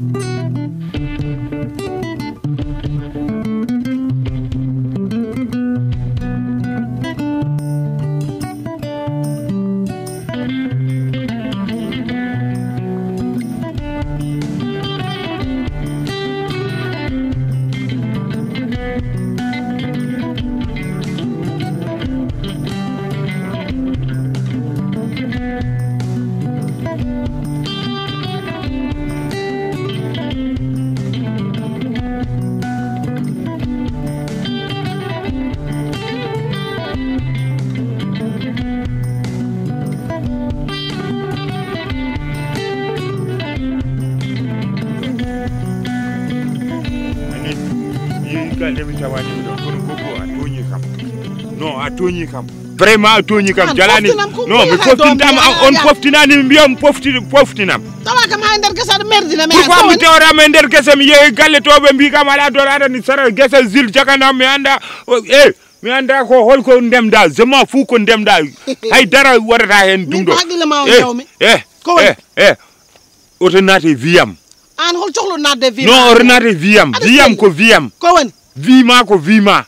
Música galle mi tawani ɗo kono gogo a toñi kam non a toñi kam vraiment a toñi kam jalani non mi foftintama on foftinani mi mbiyam pofti poftinam tawa kam ha nder gesa ɗo merdina me pourquoi mi tewrama e nder gesa mi yeehi galle toɓe mbi kam aɗa dora aɗani sara gesa zil jaganam mi anda e mi anda ko holko je m'en fous ko ndemda. Haydara waɗata hen ɗum ɗo haqqille ma on Eh, jawmi eh Ko e eh eh. Oto naate wiyam an hol cohlu nadde vi non oto naate wiyam wiyam ko wiyam ko woni wima ko wima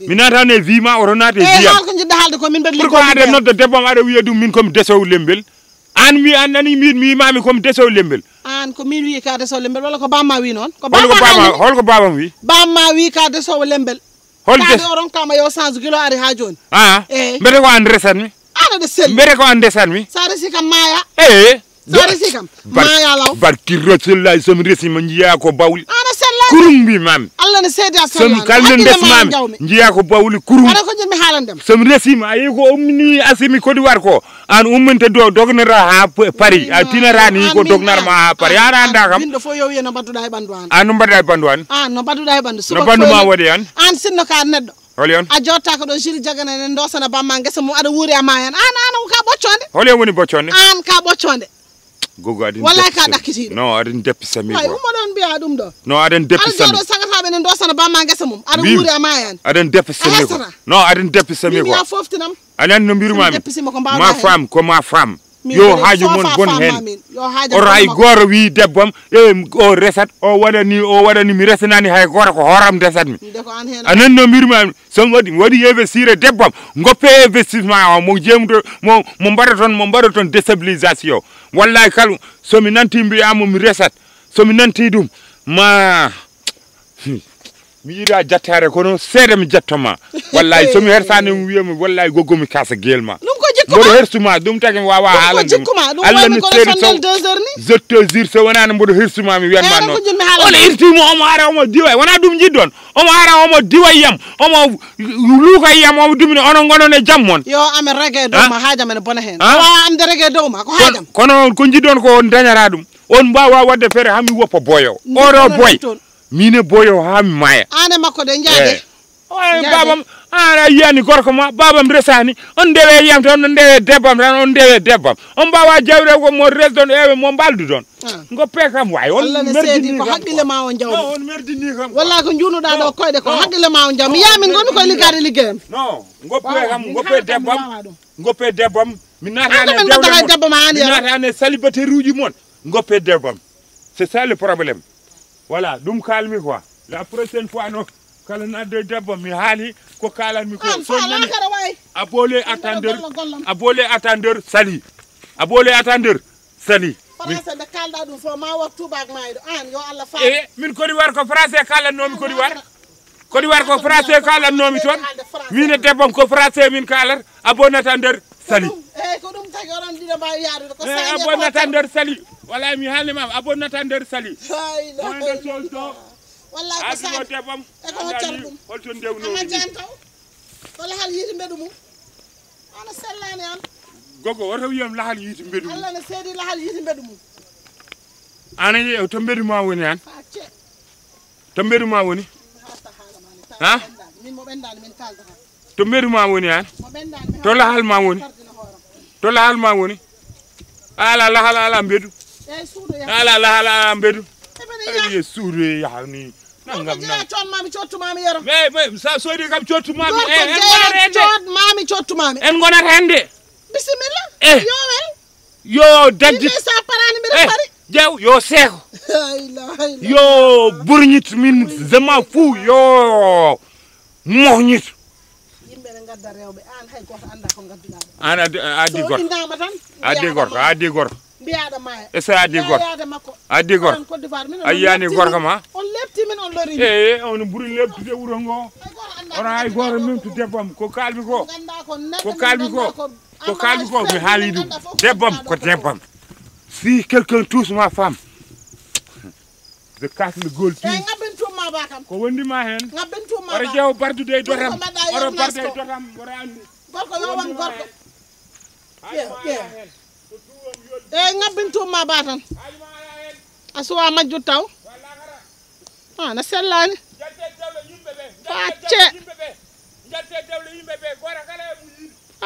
mi natani e wima oto naate e wiyam ko jiɗɗa haalde ko min mbeɗa pourquoi aɗa nodda debbam aɗa wiya ɗum min komi desowo lembel an mi an nani min mi wimami komi desowo lembel an ko min wi ka desowo lembel walla ko bamma wi noon ko holko bamma baba haalni holko babam wi bamma wi ka desowo lembel hol kade des o ronkama yo change kilo ari ha joni a Eh. mbete ko an resatmi an aɗa selli mbete ko an desatmi sa resi kam maya e sa resi kam maya law barki rasulillahi somi resima jiiya ko bawli ana mbi mami allah ne seedi a somi sellani kalde haqqille ma jawmi jiiya ko bawli kurum aɗa ko jinmi haalandema somi resima a yii ko ummini asimi kodi war ko an umminte do dognata ha pari. Paris a tinata ni ko dognatma ha paris aɗa anda kam. Minɗo fof yo wiye no mbadduɗa e ɓandu an. An no mbaɗɗa e bandu an. An no mbadduɗa e ɓandu no bandu ma waɗi an. An sinno ka neɗɗo holi on a jotta ko ɗon jili jagana ne dosana bamma guesa mum aɗa wuuri a mayan an an ka ɓocconde holi on woni bocconde an ka ɓocconde gogo aɗin wallay ka dakkitiɗo non aɗen deppi sami ay umma ɗon mbiya ɗum ɗo non aɗen deppi sami aɗa jooɗo sagataɓe nen dosana bamma guesa mum aɗa wuuri a mayani aɗen deppi sami ko non aɗen deppi sami ko mbiya foftinam anen no mbirumami ma fam ko ma fam yo haaju mon bon hen. oto hay goto wi debbam e o resat o waɗani o waɗani mi resanani hay goto ko hooram resatmi anan no mbirmami somi waɗi waɗi investir debbam goppe investissement o mo jemto mo mo mbaɗa toon mo mbaɗa toon déstabilisation wallahi kala somi nanti mbiyama mi resat. Somi nanti ɗum ma mi yiɗa jattare kono seeɗa mi jettoma wallahi somi hersani mi wiyami wallahi goggomi kasa guelma ɗum ko mboɗo hersuma ɗum tagi mi wawa haalande allah no seedi sow deux heures ni? je te jure so wonani mboɗo hersuma mi wiyanma noon ko jinmi haalande. on irtimo omo ara omo diwa wona ɗum jiɗɗon omo ara omo diwa yiyam omo luuka yiyam omo dumini ono gonon e jaam moon yo amen regue dow ma haajam ene bona hen. Ah? wawa amde regue dow ma ko haajam kono ko jiɗɗon ko on dañata ɗum on mbawa wadde feere hami woppa boyo. Oro oɗo boy. mine boyo hami maya ane makko Oy, Jaade. Babam ana yiyani gorko ma babam resani on ndewe yiyam tan on ndewe debbam tan on ndewe debbam on mbawa jawre ko mo resdon ewe mo baldu don. Ah. goppe kam way on merdini ko haqqille ma on non jawmi on merdini kam walla ko juunuɗa ɗo koyɗe ko haqqille ma on jawmi Non, yamin gonmi koye liggade liggeyam. Non goppe kam goppe debbam goppe debbam mi An natani kam en noddaga e debbo ma an natani célibataire uji mon goppe debbam. C'est ça le problème. Voilà ɗum kalmi quoi. La prochaine fois no kala nadde debbo mi haali ko kalanmi ko an so fa nani. kara way a boole attendeur a boole attendeur sali. A boole attendeur sali. Français ɓe kalɗa ɗum fo ma wok tubak mayɗo an yo allah fa e min kodi war ko français kalatnomi kodi war? Kodi war ko français kalatnomi toon? Min e debbam ko français min kalat a bon attendeur sali. Eyyi ko ɗum tagi oɗon ɗiɗo mbawi yadude ko e a sali. Wala mi haalnimama a bon attendeur sali. Moyde to wallahi ko sañe debbam e ko hoccat andani ɗum holto ama ndewnomi jan taw walla hal yiiti mbeɗu mum ana sellani an gogo woto wiyam lahal yiiti mbeɗu mum allah ne seedi lahal yiiti mbeɗu mum ana yi- to mbeɗu ma woni an to mbeɗu ma woni Ha? min mo ɓendani min kaldata to mbeɗu ma woni an to lahal ma woni to lahal ma woni ala lahal ala mbeɗu ala lahal ala mbeɗu aye suudu e soydi kam cottu eh, en gonata hende coot yo wel yo eh, jew yo seeko yo burñit min zema fou yo. Mohñit yimɓe gorko addi gorko mbiyaɗa ma. E so addi goto addi goto a yiyani gorko ma? On leptimin eh, eh, on lori eyi on ɓuuri leptude wuuro ngo. Ono hay goto memtu debbam ko kalmi ko. Ko kalmi ko. Ko kalmi ko mi haali ɗum debbam ko debbam si quelqu'un touche ma femme. Ɓe kasle gol ti ko wondima hen? Oto ƴeew bardude e dotam oto barde e dotam oto andi gorko yo won gorko. ƴeew ƴeew ma batan asuwa majju ah ana sellani acce.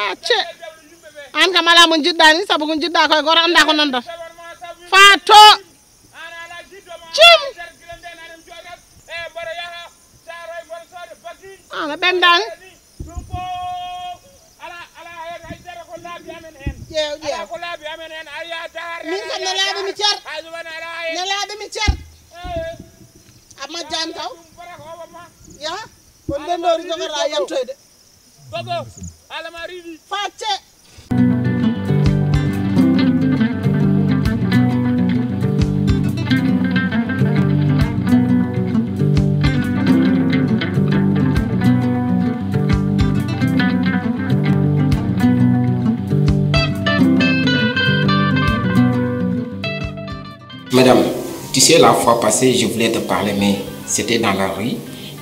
Acce. An kam ala mo jiɗɗani saabu ko jiɗɗa koye goto anda ko noon tan fa cim. Ah, ana jeyw jeew min kam ne laaɓe mi cer. Ne laaɓe mi cer. Amma jan taw yaha kon nden ɗori jogoɗa yantoyde bogo alama riɗi facce Madame, tu sais, la fois passée, je voulais te parler, mais c'était dans la rue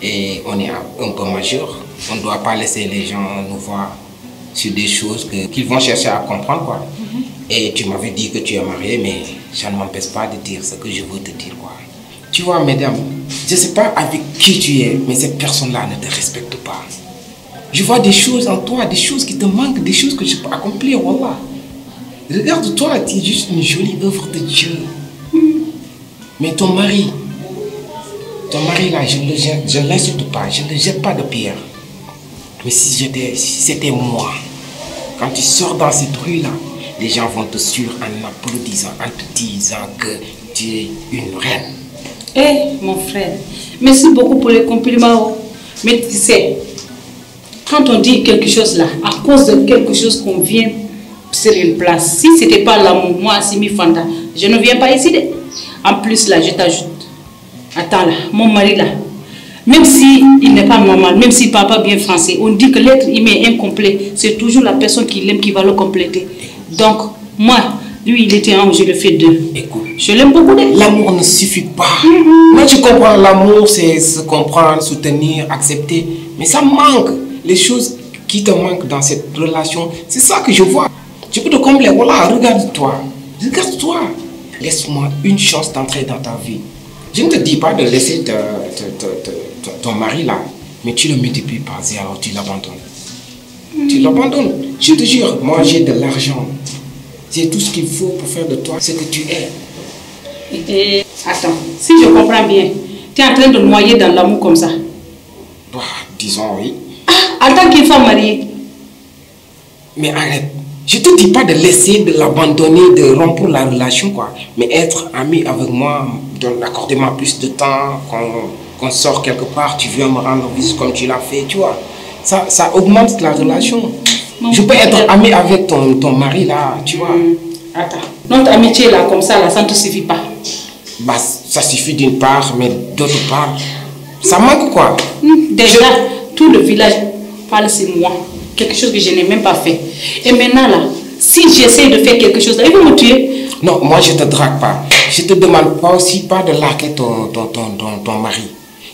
et on est un peu majeur. On ne doit pas laisser les gens nous voir sur des choses qu'ils vont chercher à comprendre. Quoi. Et tu m'avais dit que tu es mariée, mais ça ne m'empêche pas de dire ce que je veux te dire. Quoi. Tu vois, mesdames, je ne sais pas avec qui tu es, mais cette personne-là ne te respecte pas. Je vois des choses en toi, des choses qui te manquent, des choses que je peux accomplir. Wallah. Regarde-toi, tu es juste une jolie œuvre de Dieu. Mais ton mari, ton mari là, je ne l'insulte pas, je ne jette pas de pierre. Mais si si c'était moi, quand tu sors dans cette rue-là, les gens vont te suivre en applaudissant, en te disant que tu es une reine. Eh, mon frère, merci beaucoup pour les compliments. Mais tu sais, quand on dit quelque chose là, à cause de quelque chose qu'on vient sur une place, si ce n'était pas l'amour, moi, Simi Fanda, je ne viens pas ici. En plus, là, je t'ajoute. Attends là, mon mari là, même si il n'est pas normal, même s'il ne parle pas bien français, on dit que l'être humain est incomplet. C'est toujours la personne qui l'aime qui va le compléter. Donc, moi, lui, il était un, je le fais deux. Écoute, Je l'aime beaucoup. l'amour ne suffit pas. Moi, tu comprends, l'amour, c'est se comprendre, soutenir, accepter. Mais ça manque. Les choses qui te manquent dans cette relation, c'est ça que je vois. Je peux te combler. Voilà, regarde-toi. Regarde-toi. Laisse-moi une chance d'entrer dans ta vie. Je ne te dis pas de laisser te- te- te- te- ton mari là, mais tu le multiplies par zéro, alors tu l'abandonnes. Tu l'abandonnes. Je te jure, moi j'ai de l'argent. J'ai tout ce qu'il faut pour faire de toi ce que tu es. Et, attends, si je comprends bien, tu es en train de noyer dans l'amour comme ça. Bah, disons oui. En tant qu'une femme mariée, Mais arrête. Je te dis pas de laisser, de l'abandonner, de rompre la relation, quoi. Mais être ami avec moi, donne- accorder-moi plus de temps, qu'on sort quelque part, tu viens me rendre visite comme tu l'as fait, tu vois. Ça, ça augmente la relation. Je peux être ami avec ton, ton mari, là, tu vois. Hum, attends, notre amitié là, comme ça, là, ça ne te suffit pas. Bah, ça suffit d'une part, mais d'autre part, ça manque, quoi. Hum, Déjà, tout le village parle sur moi. Quelque chose que je n'ai même pas fait. Et maintenant là, si j'essaie de faire quelque chose là, ils vont me tuer. Non, moi je te drague pas. Je te demande pas aussi pas de larguer ton, ton, ton, ton, mari.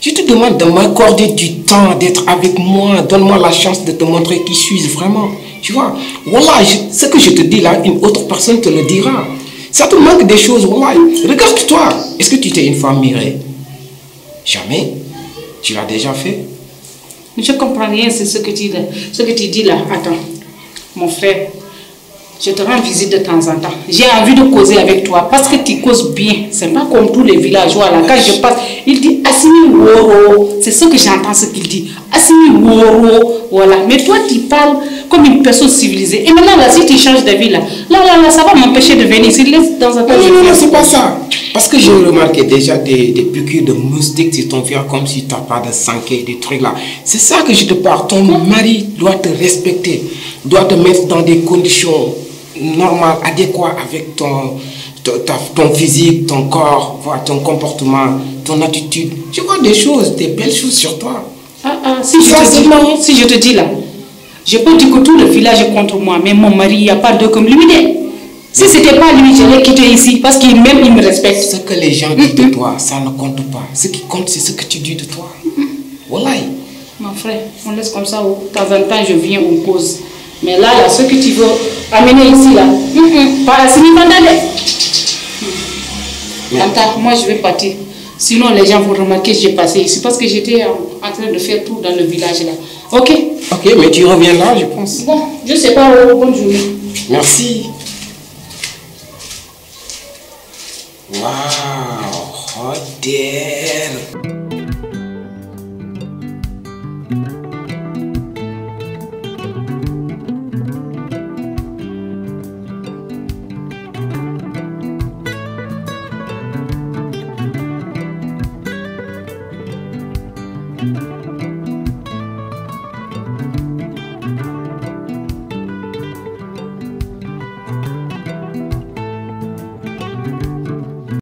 Je te demande de m'accorder du temps, d'être avec moi. Donne-moi la chance de te montrer qui suis vraiment. Tu vois, voilà, ce que je te dis là, une autre personne te le dira. Ça te manque des choses, voilà. Regarde-toi. Est-ce que tu t'es une femme mirée? Jamais. Tu l'as déjà fait? Je comprends rien, c'est ce que tu dis, ce que tu dis là. Attends, mon frère, je te rends visite de temps en temps. J'ai envie de causer avec toi parce que tu causes bien. C'est pas comme tous les villageois là. Quand je passe, il dit Assimi Woro. C'est ce que j'entends, ce qu'il dit. Assimi Woro. Voilà. Mais toi, tu parles comme une personne civilisée. Et maintenant, là, si tu changes de vie, là, là, là, là ça va m'empêcher de venir. Si laisse dans un temps, Non, non, non, c'est pas ça. Parce que j'ai remarqué déjà des, des piqûres de moustiques sur ton verre comme si tu n'as pas de sanké, des trucs là. C'est ça que je te parle. Ton mari doit te respecter, doit te mettre dans des conditions normales, adéquates avec ton, ton, ta- ton physique, ton corps, ton comportement, ton attitude. Je vois des choses, des belles choses sur toi. Ah, ah, si, je te dis, marrant. si je te dis là, je peux dire que tout le village est contre moi, mais mon mari, il n'y a pas deux comme lui. Si ce n'était pas lui, je l'ai quitté ici parce qu'il même il me respecte. Ce que les gens disent de toi, ça ne compte pas. Ce qui compte, c'est ce que tu dis de toi. Voilà. Mon frère, on laisse comme ça. De temps en temps, je viens, on cause. Mais là, là, ce que tu veux amener ici, là, pas. Tanta, moi, je vais partir. Sinon, les gens vont remarquer que j'ai passé ici parce que j'étais en, en train de faire tout dans le village, là. Ok? Ok, mais tu reviens là, je pense. Bon, je sais pas. oh, bonne journée. Merci. Wow, hot there.